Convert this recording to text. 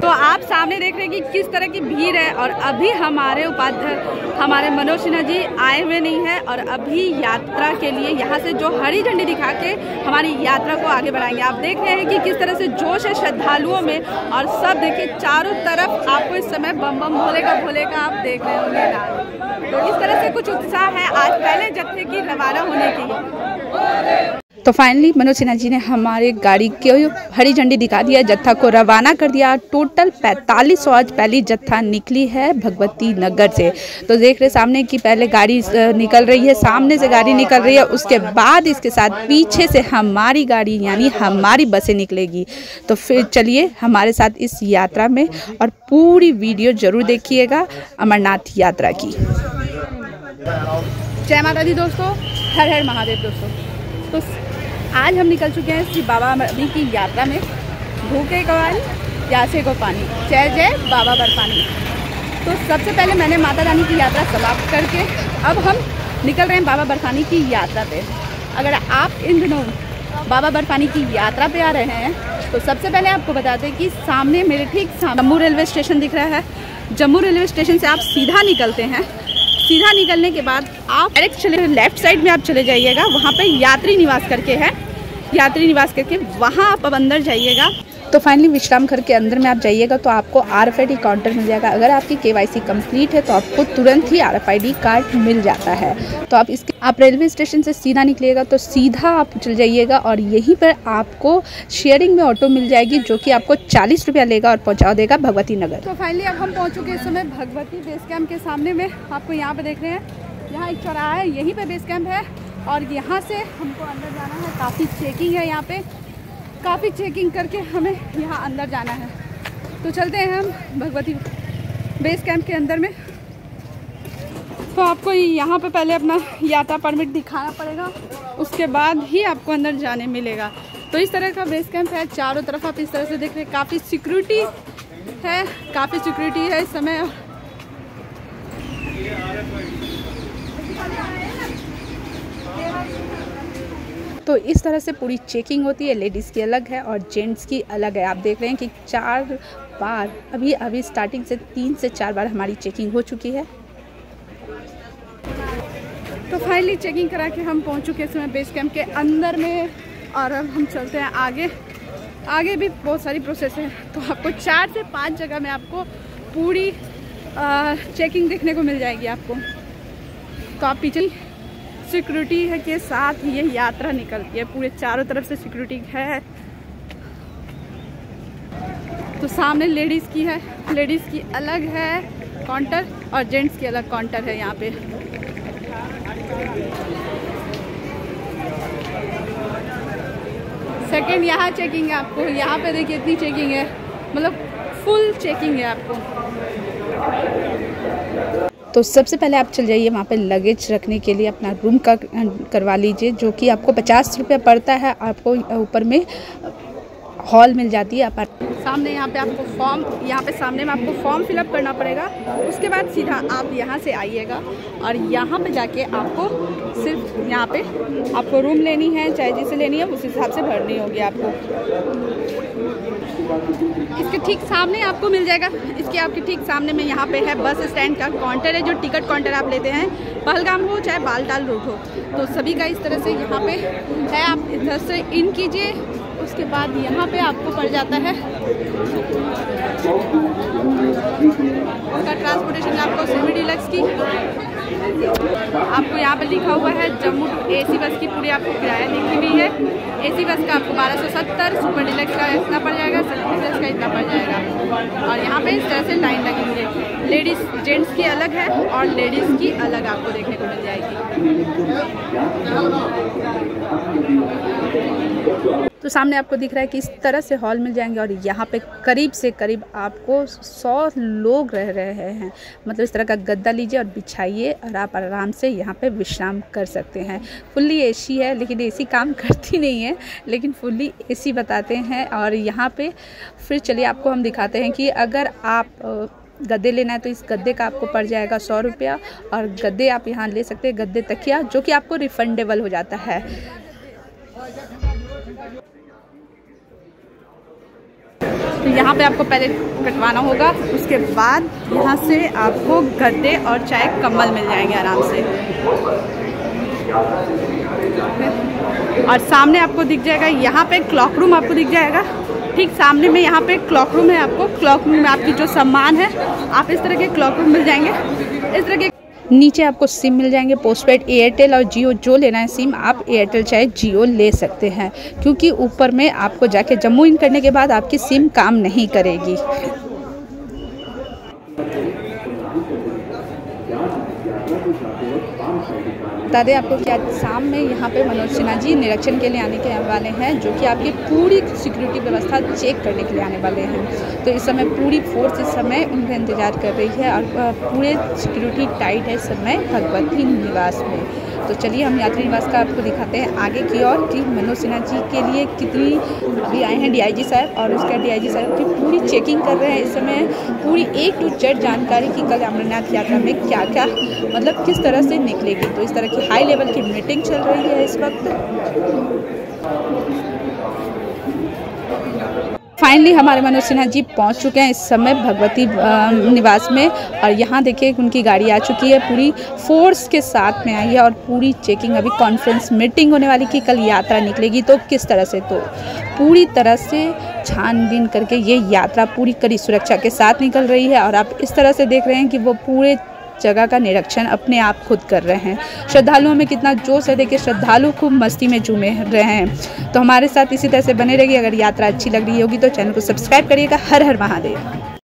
तो आप सामने देख रहे हैं कि किस तरह की भीड़ है और अभी हमारे उपाध्यक्ष हमारे मनोज सिन्हा जी आए हुए नहीं है और अभी यात्रा के लिए यहाँ से जो हरी झंडी दिखा के हमारी यात्रा को आगे बढ़ाएँगे। आप देख रहे हैं कि किस तरह से जोश है श्रद्धालुओं में और सब देखिए, चारों तरफ़ आपको इस समय बम बम भोले का भोले का आप देख रहे होंगे तो इस तरह से कुछ उत्साह है आज पहले जत्थे की रवाना होने की तो फाइनली मनोज सिन्हा जी ने हमारे गाड़ी के हरी झंडी दिखा दिया, जत्था को रवाना कर दिया। टोटल पैंतालीस आज पहली जत्था निकली है भगवती नगर से। तो देख रहे सामने की पहले गाड़ी निकल रही है, सामने से गाड़ी निकल रही है, उसके बाद इसके साथ पीछे से हमारी गाड़ी, यानी हमारी बसें निकलेगी। तो फिर चलिए हमारे साथ इस यात्रा में और पूरी वीडियो ज़रूर देखिएगा अमरनाथ यात्रा की। जय माता दी दोस्तों, हर हर महादेव दोस्तों। तो आज हम निकल चुके हैं श्री बाबा अमरनाथ की यात्रा में। भूखे कवाल प्यासे को पानी। जय जय बाबा बरपानी तो सबसे पहले मैंने माता रानी की यात्रा समाप्त करके अब हम निकल रहे हैं बाबा बर्फानी की यात्रा पे। अगर आप इन दिनों बाबा बर्फानी की यात्रा पे आ रहे हैं तो सबसे पहले आपको बता दें कि सामने मेरे ठीक जम्मू रेलवे स्टेशन दिख रहा है। जम्मू रेलवे स्टेशन से आप सीधा निकलते हैं। सीधा निकलने के बाद आप डायरेक्ट चले लेफ़्ट साइड में आप चले जाइएगा। वहाँ पे यात्री निवास करके है। यात्री निवास करके वहाँ आप अब अंदर जाइएगा। तो फाइनली विश्राम घर के अंदर में आप जाइएगा तो आपको आर एफ़ काउंटर मिल जाएगा। अगर आपकी के वाई कंप्लीट है तो आपको तुरंत ही आर एफ़ कार्ड मिल जाता है। तो आप इसके, आप रेलवे स्टेशन से सीधा निकलिएगा तो सीधा आप चल जाइएगा और यहीं पर आपको शेयरिंग में ऑटो मिल जाएगी जो कि आपको चालीस रुपया लेगा और पहुँचा देगा भगवती नगर। तो फाइनली अब हम पहुँच चुके इस समय भगवती बेस कैम्प के सामने में। आपको यहाँ पे देख रहे हैं। यहाँ एक चौराहा है, यहीं पे बेस कैम्प है। और यहाँ से हमको अंदर जाना है। काफ़ी चेकिंग है यहाँ पे। काफ़ी चेकिंग करके हमें यहाँ अंदर जाना है। तो चलते हैं हम भगवती बेस कैंप के अंदर में। तो आपको यहाँ पे पहले अपना यात्रा परमिट दिखाना पड़ेगा। उसके बाद ही आपको अंदर जाने मिलेगा। तो इस तरह का बेस कैंप है। चारों तरफ़ आप इस तरह से देख रहे हैं। काफ़ी सिक्योरिटी है। काफ़ी सिक्योरिटी है इस समय। तो इस तरह से पूरी चेकिंग होती है लेडीज़ की अलग है और जेंट्स की अलग है। आप देख रहे हैं कि चार बार अभी अभी स्टार्टिंग से तीन से चार बार हमारी चेकिंग हो चुकी है। तो फाइनली चेकिंग करा के हम पहुँच चुके हैं बेस कैंप के अंदर में और अब हम चलते हैं आगे। आगे भी बहुत सारी प्रोसेस है। तो आपको चार से पाँच जगह में आपको पूरी आ, चेकिंग देखने को मिल जाएगी आपको। तो आप पीछे सिक्योरिटी है के साथ ये यात्रा निकलती है। पूरे चारों तरफ़ से सिक्योरिटी है। तो सामने लेडीज़ की है। लेडीज़ की अलग है काउंटर और जेंट्स की अलग काउंटर है यहाँ पे। सेकंड यहाँ चेकिंग है आपको। यहाँ पे देखिए इतनी चेकिंग है। मतलब फुल चेकिंग है आपको। तो सबसे पहले आप चल जाइए वहाँ पे लगेज रखने के लिए, अपना रूम का करवा लीजिए, जो कि आपको पचास रुपये पड़ता है, आपको ऊपर में हॉल मिल जाती है आप सामने यहाँ पे आपको फॉर्म यहाँ पे सामने में आपको फॉर्म फिलअप करना पड़ेगा। उसके बाद सीधा आप यहाँ से आइएगा और यहाँ पे जाके आपको सिर्फ़ यहाँ पे आपको रूम लेनी है चाहे जिसे लेनी है, उस हिसाब से भरनी होगी आपको। इसके ठीक सामने आपको मिल जाएगा। इसके आपके ठीक सामने में यहाँ पे है बस स्टैंड का काउंटर है, जो टिकट काउंटर आप लेते हैं। पहलगाम हो चाहे बालटाल रूट हो। तो सभी का इस तरह से यहाँ पे है। आप इधर से इन कीजिए। उसके बाद यहाँ पे आपको पड़ जाता है। उसका ट्रांसपोर्टेशन आपको सेमी डिलक्स की। आपको यहाँ पे लिखा हुआ है, जम्मू टू एसी बस की पूरी आपको किराया लिखी हुई है। एसी बस का आपको बारह सौ सत्तर सुपर डिलक्स का इतना पड़ जाएगा सेवन डिलक्स का इतना पड़ जाएगा। और यहाँ पे इस तरह से लाइन लगी हुई है। लेडीज़ जेंट्स की अलग है और लेडीज़ की अलग आपको देखने को मिल जाएगी। तो सामने आपको दिख रहा है कि इस तरह से हॉल मिल जाएँगे और यहाँ पे करीब से करीब आपको सौ लोग रह रहे हैं। मतलब इस तरह का गद्दा लीजिए और बिछाइए और आप आराम से यहाँ पे विश्राम कर सकते हैं। फुल्ली एसी है, लेकिन एसी काम करती नहीं है, लेकिन फुल्ली एसी बताते हैं और यहाँ पे फिर चलिए आपको हम दिखाते हैं कि अगर आप गद्दे लेना है तो इस गद्दे का आपको पड़ जाएगा सौ रुपया और गद्दे आप यहाँ ले सकते हैं, गद्दे तकिया, जो कि आपको रिफंडेबल हो जाता है। यहाँ पे आपको पहले कटवाना होगा, उसके बाद यहाँ से आपको गद्दे और चाय कम्बल मिल जाएँगे आराम से। और सामने आपको दिख जाएगा, यहाँ पे क्लॉक रूम आपको दिख जाएगा। ठीक सामने में यहाँ पे क्लॉक रूम है आपको। क्लॉक रूम में आपकी जो सामान है, आप इस तरह के क्लॉक रूम मिल जाएँगे। इस तरह के नीचे आपको सिम मिल जाएँगे पोस्टपेड एयरटेल और जियो जो लेना है सिम, आप एयरटेल चाहे जियो ले सकते हैं, क्योंकि ऊपर में आपको जाके जम्मू इन करने के बाद आपकी सिम काम नहीं करेगी। बता दें आपको क्या शाम में यहाँ पे मनोज सिन्हा जी निरीक्षण के लिए आने के वाले हैं, जो कि आपकी पूरी सिक्योरिटी व्यवस्था चेक करने के लिए आने वाले हैं। तो इस समय पूरी फोर्स इस समय उनका इंतज़ार कर रही है और पूरे सिक्योरिटी टाइट है इस समय भगवती निवास में। तो चलिए हम यात्री निवास का आपको दिखाते हैं आगे की ओर कि मनोज सिन्हा जी के लिए कितनी अभी आए हैं डीआईजी साहब और उसके डीआईजी साहब की पूरी चेकिंग कर रहे हैं इस समय। पूरी ए टू जेड जानकारी कि कल अमरनाथ यात्रा में क्या क्या मतलब किस तरह से निकलेगी। तो इस तरह की हाई लेवल की मीटिंग चल रही है इस वक्त। फाइनली हमारे मनोज सिन्हा जी पहुँच चुके हैं इस समय भगवती निवास में और यहाँ देखिए उनकी गाड़ी आ चुकी है। पूरी फोर्स के साथ में आई है और पूरी चेकिंग, अभी कॉन्फ्रेंस मीटिंग होने वाली कि कल यात्रा निकलेगी तो किस तरह से? तो पूरी तरह से छानबीन करके ये यात्रा पूरी कड़ी सुरक्षा के साथ निकल रही है और आप इस तरह से देख रहे हैं कि वो पूरे जगह का निरीक्षण अपने आप खुद कर रहे हैं। श्रद्धालुओं में कितना जोश है। देखिए, श्रद्धालु खूब मस्ती में झूमे रहे हैं। तो हमारे साथ इसी तरह से बने रहेगी अगर यात्रा अच्छी लग रही होगी तो चैनल को सब्सक्राइब करिएगा। हर हर महादेव।